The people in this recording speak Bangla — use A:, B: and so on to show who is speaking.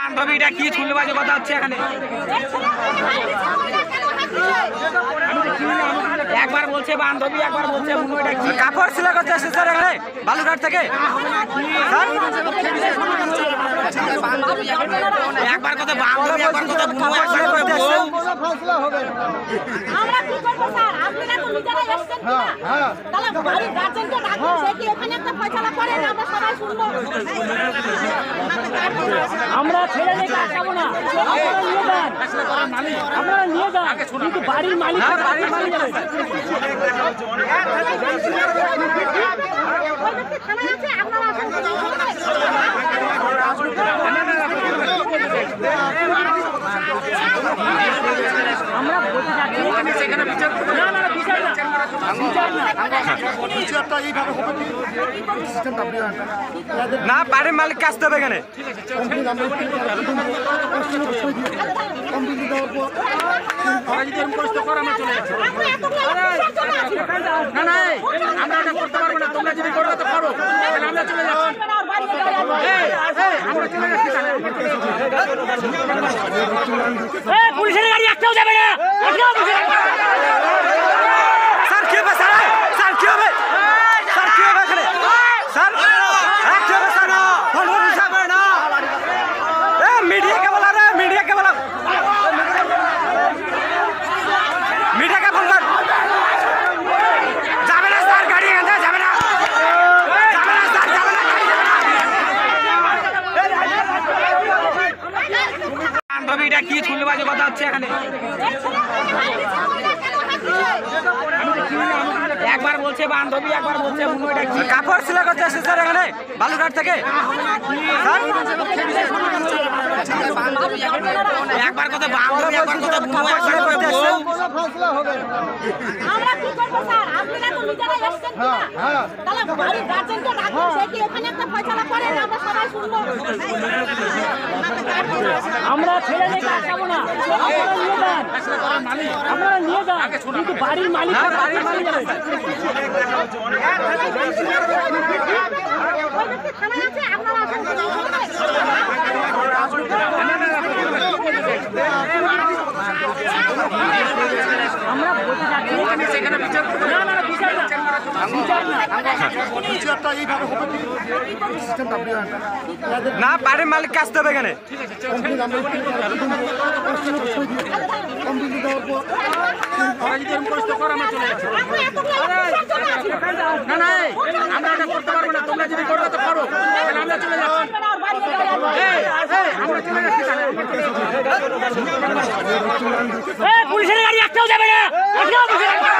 A: বান্ধবীটা কি ছুলে বাজে কথা হচ্ছে এখানে? একবার বলছে বান্ধবী একবার বলছে কি?
B: কাপড় সিলাই করতে আসছে স্যার এখানে বালুঘাট থেকে।
A: একবার কথা বান্ধবী একবার কথা
B: আসছে
C: আমরা কি করব স্যার আপনারা তো নিজেরাই এসছেন কিনা তাহলে গার্জেনকে ডাকুন সে কি এখানে একটা ফয়সালা করে না আমরা সবাই শুনব
D: আমরা না আপনারা নিয়ে যান আপনারা নিয়ে যান কিন্তু বাড়ির মালিক
B: হ্যাঁ, বাড়ির মালিক
C: আছে
D: না বিচার না বিচার না
B: না বাড়ির মালিককে আসতে হবে এখানে।
A: না না আমরা এটা করতে পারব না তোমরা যদি করো তো করো। আমরা চলে যাচ্ছি।
C: আপনারা ওর বাড়িতে চলে যাবেন।
A: এই, এই, আমরা চলে যাচ্ছি তাহলে।
D: এ, পুলিশের গাড়ি একটাও যাবে না
B: কি
A: ছুলে বাজে কথা হচ্ছে এখানে? একবার বলছে বান্ধবী একবার বলছে
B: কাপড় সিলাই করতে আসছে স্যার এখানে বালুঘাট থেকে।
A: একবার কথা বান্ধবী একবার কথা বুনু
B: কাপড়
A: একবার কথা
B: করতে
A: বউ।
B: আসছে
C: আমরা কি করব স্যার? আপনারা তো নিজেরাই এসছেন কিনা? তাহলে বাড়ির গার্জেনকে ডাকুন সে কি এখানে একটা ফয়সালা করে আমরা সবাই শুনব?
D: আমরা ছেড়ে মেয়েকে আটকাবো না। আপনারা নিয়ে যান। আপনারা নিয়ে যান। কিন্তু বাড়ির মালিক
B: বাড়ির মালিক
C: আপনারা
D: আমরা বলতে চাচ্ছি না না না, বিচার না বিচার না
B: না বাড়ির মালিককে আসতে হবে এখানে
C: আপনি এতগুলো লোকের জন্য আছেন।
A: না না আমরা এটা করতে পারব না তোমরা যদি করো তো করো তাহলে আমরা চলে যাচ্ছি আমরা চলে যাচ্ছি
D: পুলিশের গাড়ি একটাও যাবে না একটাও পুলিশের গাড়ি-